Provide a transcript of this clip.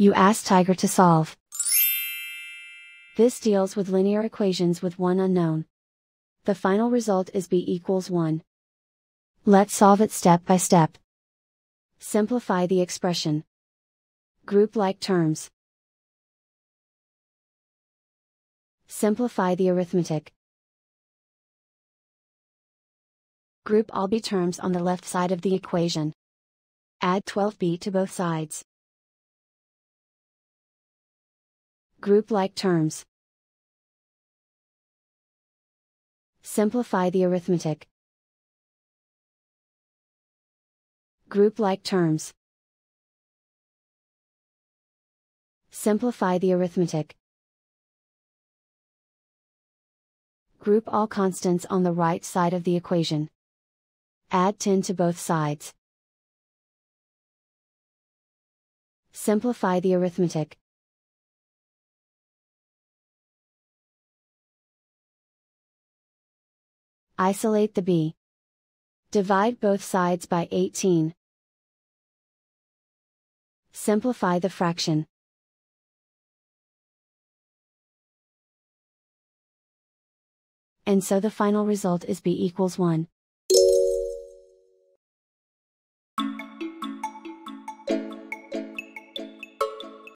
You ask Tiger to solve. This deals with linear equations with one unknown. The final result is b equals 1. Let's solve it step by step. Simplify the expression. Group like terms. Simplify the arithmetic. Group all b terms on the left side of the equation. Add 12b to both sides. Group like terms. Simplify the arithmetic. Group like terms. Simplify the arithmetic. Group all constants on the right side of the equation. Add 10 to both sides. Simplify the arithmetic. Isolate the b. Divide both sides by 18. Simplify the fraction. And so the final result is b equals 1.